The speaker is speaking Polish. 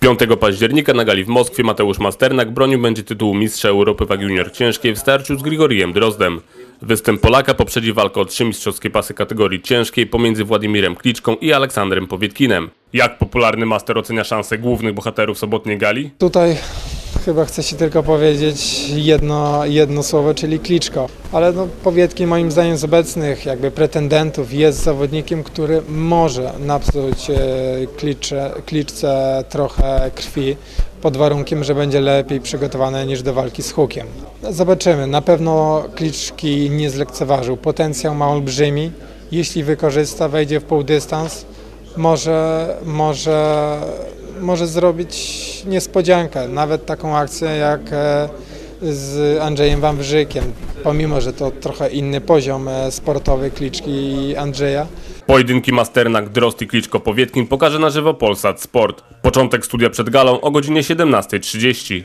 5 października na gali w Moskwie Mateusz Masternak bronił będzie tytułu mistrza Europy wagi junior ciężkiej w starciu z Grigorijem Drozdem. Występ Polaka poprzedzi walkę o trzy mistrzowskie pasy kategorii ciężkiej pomiędzy Władimirem Kliczką i Aleksandrem Powietkinem. Jak popularny master ocenia szanse głównych bohaterów sobotniej gali? Tutaj chyba chcę się tylko powiedzieć jedno, jedno słowo, czyli Kliczko. Ale no, Powietki moim zdaniem z obecnych jakby pretendentów jest zawodnikiem, który może napsuć e, klicze, kliczce trochę krwi pod warunkiem, że będzie lepiej przygotowany niż do walki z hukiem. Zobaczymy. Na pewno Kliczki nie zlekceważył. Potencjał ma olbrzymi. Jeśli wykorzysta, wejdzie w półdystans, może, może, może zrobić niespodziankę, nawet taką akcję jak e, z Andrzejem Wawrzykiem, pomimo, że to trochę inny poziom e, sportowy Kliczki i Andrzeja. Pojedynki Masternak, Drozd i Kliczko Powietkin pokaże na żywo Polsat Sport. Początek studia przed galą o godzinie 17.30.